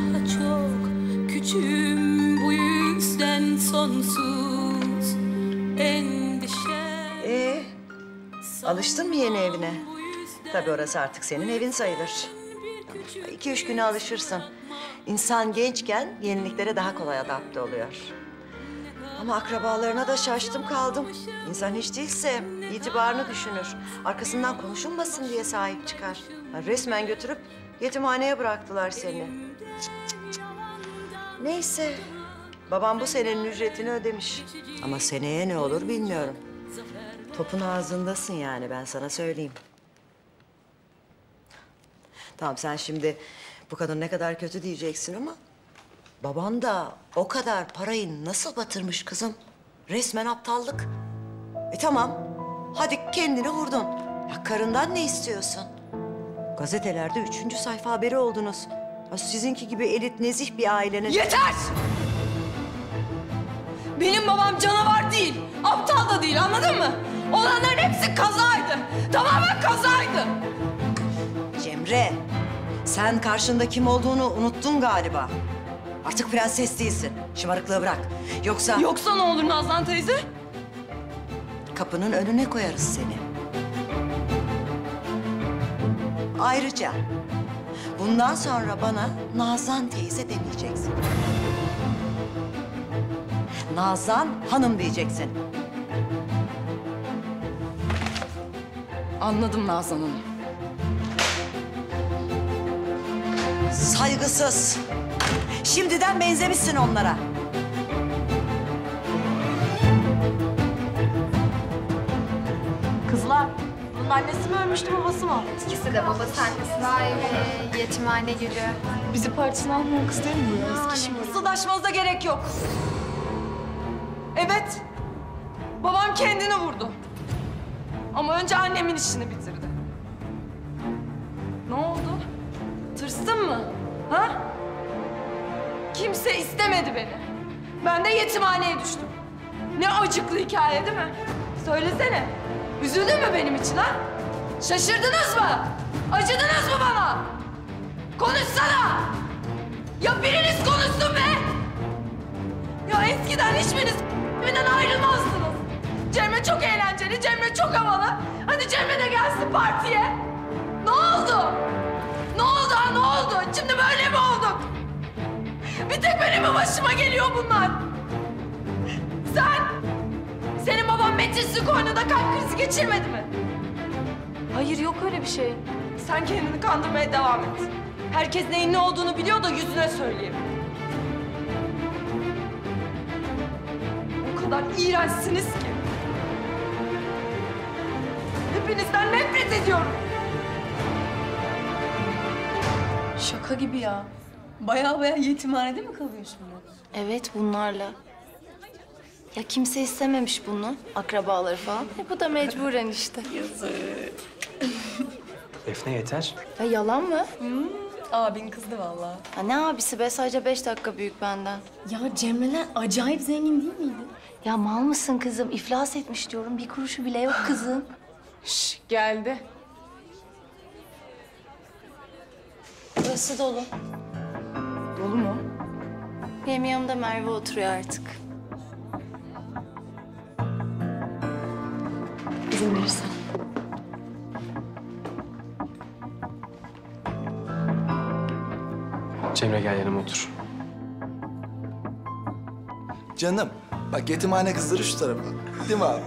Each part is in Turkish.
daha çok Küçüğüm bu yüzden sonsuz endişe Ee, alıştın mı yeni evine? Tabii orası artık senin evin sayılır. İki üç güne alışırsın. İnsan gençken yeniliklere daha kolay adapte oluyor. Ama akrabalarına da şaştım kaldım. İnsan hiç değilse itibarını düşünür. Arkasından konuşulmasın diye sahip çıkar. Resmen götürüp yetimhaneye bıraktılar seni. Neyse. Babam bu senenin ücretini ödemiş. Ama seneye ne olur bilmiyorum. Topun ağzındasın yani ben sana söyleyeyim. Tamam sen şimdi bu kadın ne kadar kötü diyeceksin ama... ...baban da o kadar parayı nasıl batırmış kızım? Resmen aptallık. E tamam, hadi kendini vurdun. Ya karından ne istiyorsun? Gazetelerde üçüncü sayfa haberi oldunuz. Ya sizinki gibi elit nezih bir ailenin... Yeter! Benim babam canavar değil, aptal da değil anladın mı? Olanların hepsi kazaydı. Tamamen kazaydı. Cemre, sen karşında kim olduğunu unuttun galiba. Artık prenses değilsin. Şımarıklığı bırak. Yoksa Yoksa ne olur Nazlan teyze? kapının önüne koyarız seni. Ayrıca bundan sonra bana Nazan teyze demeyeceksin. Nazan hanım diyeceksin. Anladım Nazan Hanım. Saygısız. Şimdiden benzemişsin onlara. Annesi mi ölmüştü babası mı? İkisi de babası annesi. Vay be yetimhane gülü. Bizi partisine almayan kız değil mi bu ya? Eski şimdi. Fısıldaşmanıza gerek yok. Evet, babam kendini vurdu. Ama önce annemin işini bitirdi. Ne oldu? Tırstın mı? Ha? Kimse istemedi beni. Ben de yetimhaneye düştüm. Ne acıklı hikaye değil mi? Söylesene. Üzüldün mü benim için ha? Şaşırdınız mı? Acıdınız mı bana? Konuşsana! Ya biriniz konuşsun be! Ya eskiden hiçbiriniz benden ayrılmazdınız. Cemre çok eğlenceli, Cemre çok havalı. Hadi Cemre de gelsin partiye. Ne oldu? Ne oldu ha ne oldu? Şimdi böyle mi olduk? Bir tek benim başıma geliyor bunlar? Metin Sukoynu'da kalp krizi geçirmedi mi? Hayır yok öyle bir şey. Sen kendini kandırmaya devam et. Herkes neyin ne olduğunu biliyor da yüzüne söyleyeyim. O kadar iğrençsiniz ki. Hepinizden nefret ediyorum. Şaka gibi ya. Baya baya yetimhanede mi kalıyorsun ya? Evet bunlarla. Ya kimse istememiş bunu, akrabaları falan. E bu da mecburen işte. Defne yeter. Ya yalan mı? Abin kızdı vallahi. Ya ne abisi be sadece beş dakika büyük benden. Ya Cemreler acayip zengin değil miydi? Ya mal mısın kızım? İflas etmiş diyorum. Bir kuruşu bile yok kızın. Şş, geldi. Burası dolu. Dolu mu? Benim yanımda Merve oturuyor artık. İzin verirsen. Cemre gel yanıma otur. Canım, bak yetimhane kızları şu tarafa. Değil mi abi?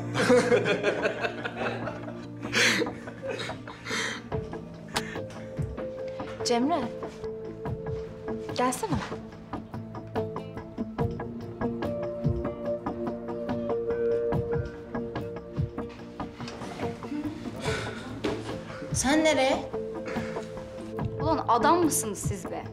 Cemre. Gelsene. Sen nereye? Ulan adam mısınız siz be?